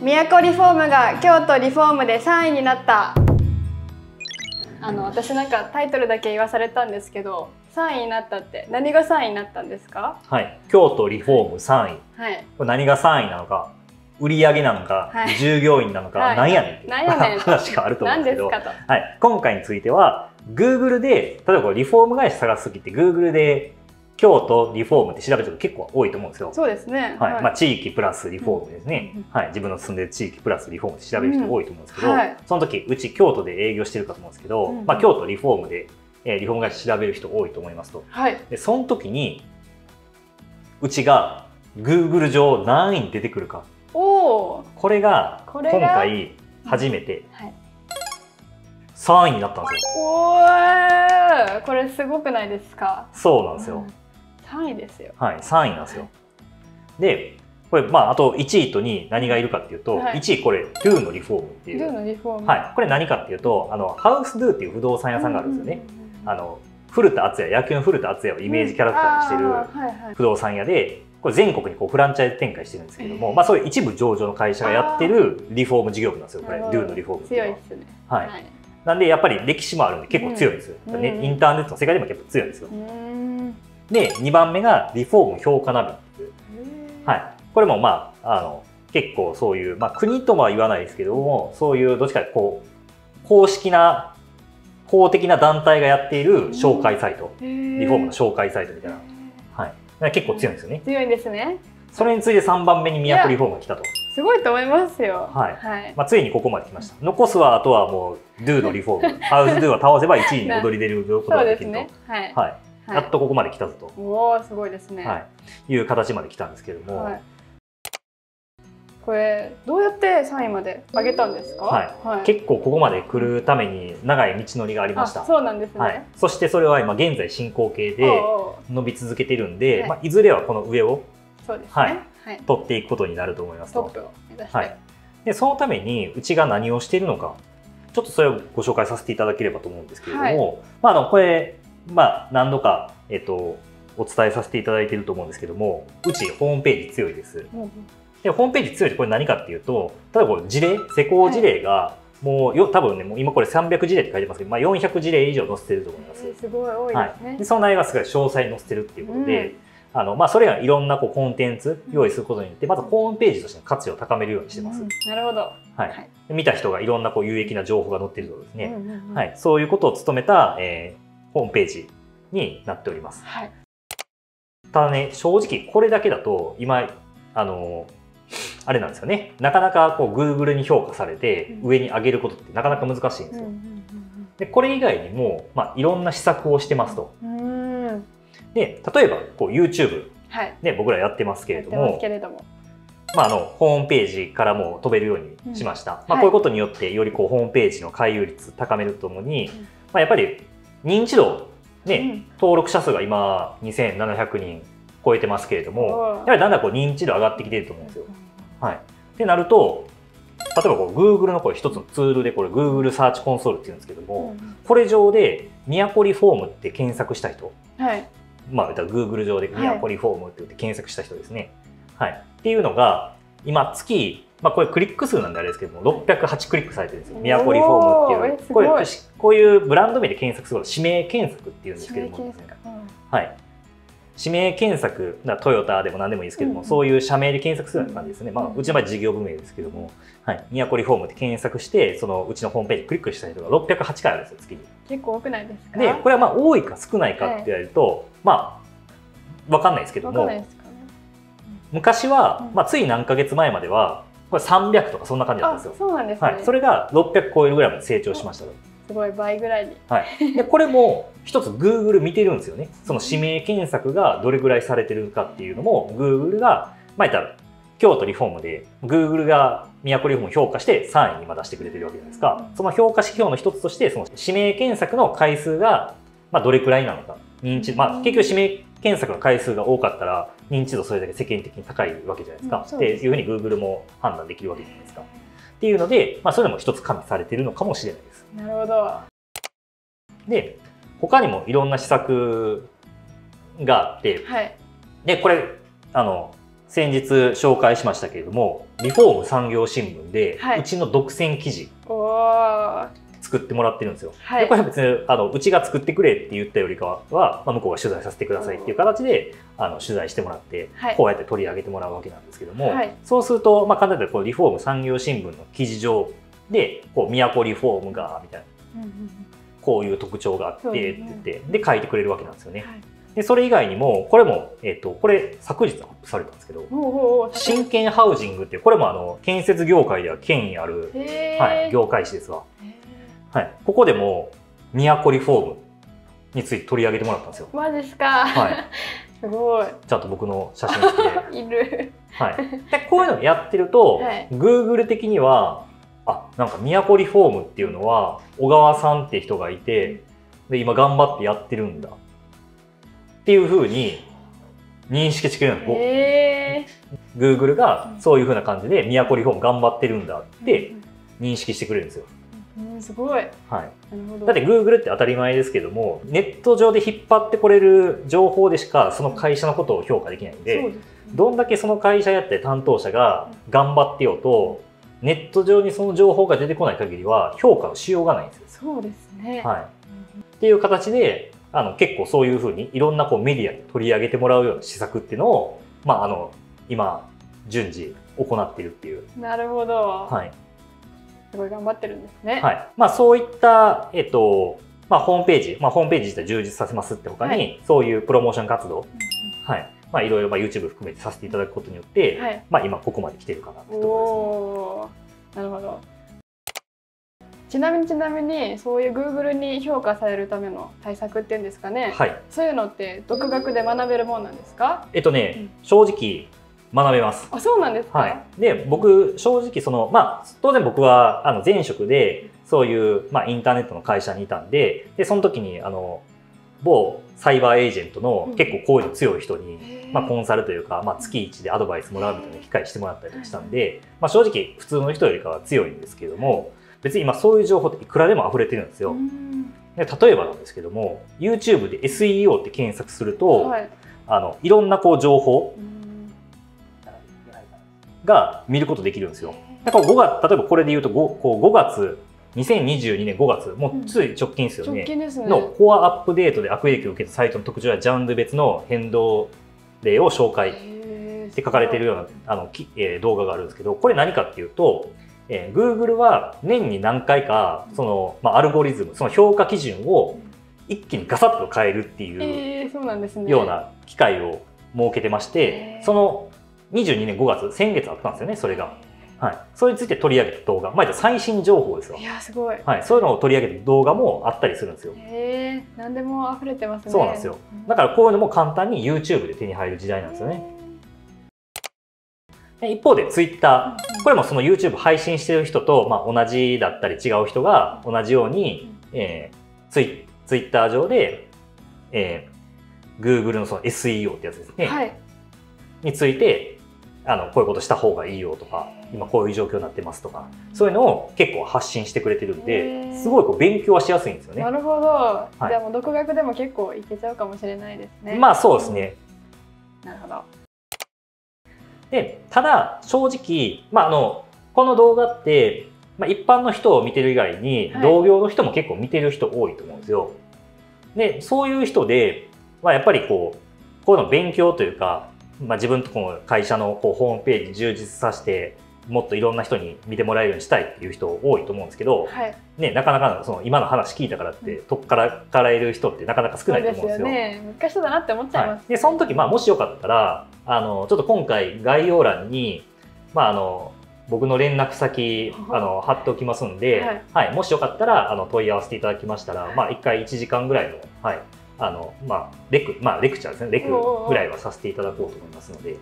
都リフォームが京都リフォームで3位になった。あの私なんかタイトルだけ言わされたんですけど3位になったって何が3位になったんですか？はい。京都リフォーム3位。はい。これ何が3位なのか売り上げなのか、はい。従業員なのか、はい。何やねんっていう何やねん話があると思うん何ですけどはい、今回については Google で例えばこうリフォーム会社探す時って Google で京都リフォームって調べる人結構多いと思うんですよ。そうですね。はい。まあ、地域プラスリフォームですね、うんうんはい、自分の住んでる地域プラスリフォームって調べる人多いと思うんですけど、うんはい。その時うち京都で営業してるかと思うんですけど、うんうん。まあ、京都リフォームで、えーリフォーム会社調べる人多いと思いますとはい。でその時にうちが Google 上何位に出てくるか。おおこれが今回初めてはい。3位になったんですよ。おー。これすごくないですか？そうなんですよ、うん3位ですよ。はい、3位なんですよ。で、これ、まあ、あと1位と2位何がいるかっていうと、はい。1位これ、Do のリフォームっていう。のリフォーム。はい、これ何かっていうと、あの、ハウスドゥっていう不動産屋さんがあるんですよね。あの、古田敦也、野球の古田敦也をイメージキャラクターにしてる不動産屋で、これ全国にこうフランチャイズ展開してるんですけども、まあそういう一部上場の会社がやってるリフォーム事業部なんですよ、これ、Do ど。のリフォームっていうのは。強いですね。はい。なんでやっぱり歴史もあるんで結構強いんですよ。うん。ね、インターネットの世界でも結構強いんですよ。う。ーんで、2番目がリフォーム評価ナビ。っていう。はい、これもまああの結構そういう、まあ、国とは言わないですけどもそういうどっちかこう公式な公的な団体がやっている紹介サイト、リリフォームの紹介サイトみたいな、はい、結構強いんですよね。強いんですね。それに次いで3番目に都リフォームが来たと、すごいと思いますよ。はい。はい。まあ、ついにここまで来ました。残すはあとはもう Do のリフォーム。ハウス Do は倒せば1位に躍り出ることそうができると、ですね。はい。はいやっとここまで来たぞと、おおすごいですね。はい、いう形まで来たんですけども、はい。これどうやって3位まで上げたんですか？はい。はい。結構ここまで来るために長い道のりがありました。あそうなんですね。はい、そしてそれは今現在進行形おでお伸び続けてるんで、はい。いまあ、いずれはこの上をそうですね。はい。はい。取っていくことになると思いますと。トップを目指して。はい。でそのためにうちが何をしているのかちょっとそれをご紹介させていただければと思うんですけれども、まあ、あのこれ、まあ、何度か、えっと、お伝えさせていただいていると思うんですけどもうちホームページ強いです。うんうん。でホームページ強いってこれ何かっていうと例えばこれ事例施工事例がもうよ多分ねもう今これ300事例って書いてますけど、まあ、400事例以上載せてると思います、えーすごい多いはいですね。でその内容がすごい詳細に載せてるっていうことで、うん。あのまあ、それがいろんなこうコンテンツ用意することによってまずホームページとしての価値を高めるようにしてます、うんなるほど。はい。はい。で見た人がいろんなこう有益な情報が載ってるとですね、はい、そういうことを努めた、えーホームページになっております。はい。ただね正直これだけだと今あのあれなんですよね。なかなかこう Google に評価されてうん。上に上げることってなかなか難しいんですよ、でこれ以外にも、まあ、いろんな施策をしてますと。うんうん。うんで例えばこう YouTube はい。ね、僕らやってますけれども。まあ、あのホームページからも飛べるようにしました、まあ、こういうことによってよりこうホームページの回遊率高めるとともに、うん。まあ、やっぱり認知度、ねうん。登録者数が今2700人超えてますけれどもやっぱりだんだんこう認知度上がってきてると思うんですよ。はい、ってなると例えばこう Google のこれ一つのツールでこれ Google サーチコンソールっていうんですけども、うんこれ上で「ニアコリフォーム」って検索した人。はい。まあ、Google 上ではい。ニアコリフォームって言って検索した人ですね。はい。っていうのが、今月、まあこれクリック数なんであれですけども、608クリックされてるんですよ。ニアコリフォームっていう。これこういうブランド名で検索すること指名検索っていうんですけども指名ですね、検索はい。指名検索、トヨタでも何でもいいですけども、うんそういう社名で検索するような感じですね。まあ、うんうちの場合事業部名ですけども、はい。ニアコリフォームって検索して、そのうちのホームページクリックした人が608回あるんですよ、月に。結構多くないですか？で、これはまあ多いか少ないかって言われると、まあ、わかんないですけども昔は、うんまあ、つい何ヶ月前までは、これ300とかそんな感じだったんあですよ。そうなんですね、はい、それが600超えるぐらいまで成長しましたと。すごい倍ぐらいにはい、でこれも一つ Google 見てるんですよね。その指名検索がどれぐらいされてるかっていうのも Google が、まあ言ったら京都リフォームで Google が都リフォームを評価して3位に今出してくれてるわけじゃないですか。うんその評価指標の一つとしてその指名検索の回数が、まあ、どれくらいなのか認知、まあ、結局指名検索の回数が多かったら認知度それだけ世間的に高いわけじゃないですか。うんっていうふうに Google も判断できるわけじゃないですか。っていうので、まあ、それでも一つ加味されてるのかもしれないです。なるほどで他にもいろんな施策があってはいでこれあの先日紹介しましたけれどもリフォーム産業新聞で、はいうちの独占記事作ってもらってるんですよ。はい。でこれは別にあのうちが作ってくれって言ったよりかは、まあ、向こうが取材させてくださいっていう形であの取材してもらって、はい。こうやって取り上げてもらうわけなんですけども、はい。そうすると、まあ、簡単に言うとこうリフォーム産業新聞の記事上でこう都リフォームがみたいなうんうんうん。こういう特徴があってって言ってで書いてくれるわけなんですよね。はい。でそれ以外にもこれも、えっとこれ昨日アップされたんですけど真剣ハウジングってこれもあの建設業界では権威ある、はい、業界誌ですわ。へはい、ここでも都リフォームについて取り上げてもらったんですよ。ーマジっすか、はい、すごい。ちゃんと僕の写真付きで。いる。はい、でこういうのやってると、はい。Google 的にはあなんか都リフォームっていうのは小川さんって人がいてで今頑張ってやってるんだ。っていうふうに認識してくれるんです。へ Google がそういうふうな感じで都リフォーム頑張ってるんだっーて認識してくれるんですよ。うんすごい。なるはい、ほど。だって Google って当たり前ですけどもネット上で引っ張ってこれる情報でしかその会社のことを評価できないんでですね。どんだけその会社やって担当者が頑張ってようとネット上にその情報が出てこない限りは評価のしようがないんですよ。そうですね、はい、っていう形であの結構そういうふうにいろんなこうメディアに取り上げてもらうような施策っていうのを、まあ、あの今順次行っているっていう、なるほど、はいすごい頑張ってるんですね、はい。まあ、そういった、えっとまあ、ホームページ、まあ、ホームページ自体充実させますって他に、はい。そういうプロモーション活動、うはい。まあ、いろいろまあ YouTube 含めてさせていただくことによって、んはい。まあ、今ここまで来てるかなっておとこおー。なるほど。ちなみにちなみにそういう Google に評価されるための対策っていうんですかね、ろですね。はい。そういうのって独学で学べるもんなんですか？えっとね、正直学べます。あそうなんですか、はい、で僕正直そのまあ当然僕はあの前職でそういう、まあ、インターネットの会社にいたんででその時にあの某サイバーエージェントのうん。結構こういうの強い人に、へー。まあ、コンサルというか、まあ、月1でアドバイスもらうみたいな機会してもらったりとかしたんで、まあ、正直普通の人よりかは強いんですけども別に今そういう情報っていくらでも溢れてるんですよ。うん。で例えばなんですけども YouTube で SEO って検索すると、はい。あのいろんなこう情報うんが見ることできるんですよ。だから5月例えばこれで言うと 5, こう5月2022年5月もうつい直近ですよ直ね、近ですね。のコアアップデートで悪影響を受けたサイトの特徴やジャンル別の変動例を紹介って書かれているようなあのき、えー動画があるんですけどこれ何かっていうと、えー Google は年に何回かその、まあ、アルゴリズムその評価基準を一気にガサッと変えるっていうような機会を設けてましてその22年5月先月あったんですよねそれが。はい、それについて取り上げた動画、まあ、最新情報ですよい、やすごい。はい、そういうのを取り上げた動画もあったりするんですよ。へえ。何でも溢れてますね。そうなんですよ。だからこういうのも簡単に YouTube で手に入る時代なんですよね。で一方で Twitter これもその YouTube 配信してる人と、まあ、同じだったり違う人が同じように、えー、ツイ Twitter 上で、えー、Google のその SEO ってやつですね、はい。についてあのこういうことした方がいいよとか今こういう状況になってますとかそういうのを結構発信してくれてるんへでーすごいこう勉強はしやすいんですよねな。るほど、いじゃあもう独学でも結構いけちゃうかもしれないですねまあそうですね。なるほどでただ正直、まあ、あのこの動画って、まあ、一般の人を見てる以外にはい同業の人も結構見てる人多いと思うんですよ。でそういう人で、まあ、やっぱりこうこういうの勉強というか、まあ、自分とこの会社のこうホームページ充実させてもっといろんな人に見てもらえるようにしたいっていう人多いと思うんですけど、はい。ね、なかなかその今の話聞いたからって取っからからえる人ってなかなか少ないと思うんですよ。ね難しそうだなって思っちゃいます、はい、でその時、まあ、もしよかったらあのちょっと今回概要欄に、まあ、あの僕の連絡先あの貼っておきますんで、ははい。いもしよかったらあの問い合わせていただきましたら、まあ、1回1時間ぐらいの,、はいあのまあレクまあ、レクチャーですね。レクぐらいはさせていただこうと思いますので、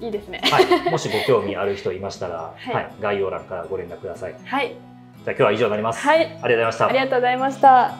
いいですね。はい、もしご興味ある人いましたら、はい。はい、概要欄からご連絡ください。じゃはいあ今日は以上になります。はい。ありがとうございました。あり。がとうございました